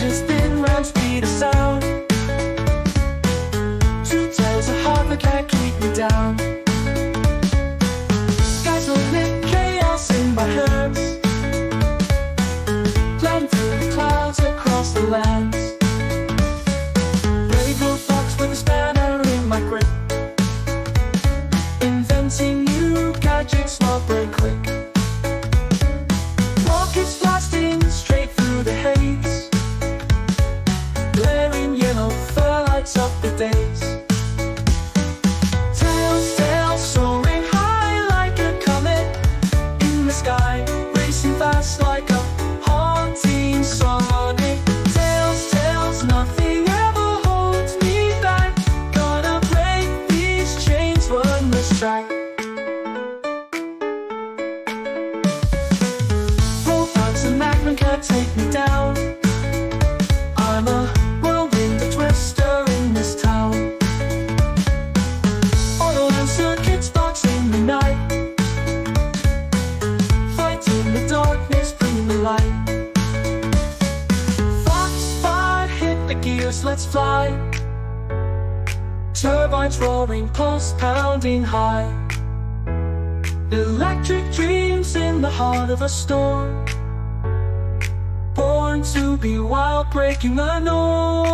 just didn't speed of sound. the day gears, let's fly. Turbines roaring, pulse pounding high. Electric dreams in the heart of a storm. Born to be wild, breaking the norm.